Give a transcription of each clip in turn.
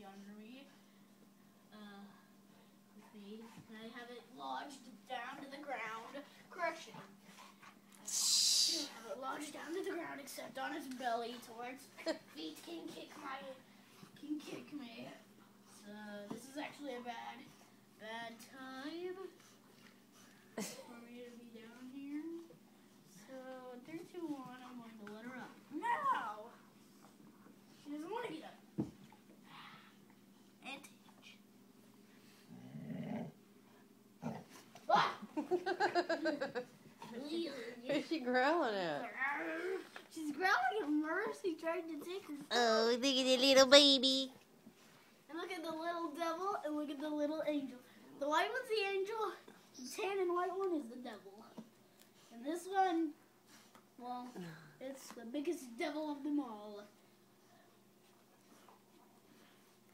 dog that you see under me. Uh, me, and I have it lodged down to the ground, crushing. I have it lodged down to the ground, except on its belly, towards feet can kick my can kick me. So this is actually a bad bad time for me to be down here. So in three, two, one, I'm going to let her up. Now! She doesn't want to get up. And Ah! Who's she growling at? She's growling at Mercy trying to take her. Oh, look at the little baby. And look at the little devil and look at the little angel. The white one's the angel, the tan and white one is the devil. And this one, well, it's the biggest devil of them all.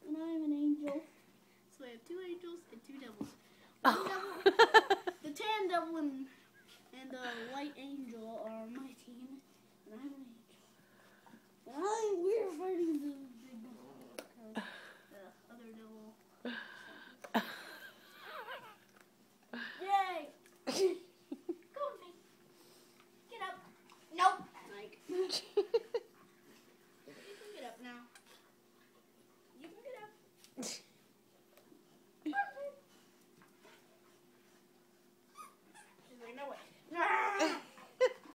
And I'm an angel. So I have two angels and two devils. One Angel on my team, and I'm an angel. I we're fighting the big the other devil. Yay! Go with me. Get up. Nope. Like. get up now. You can get up. She's like, no way.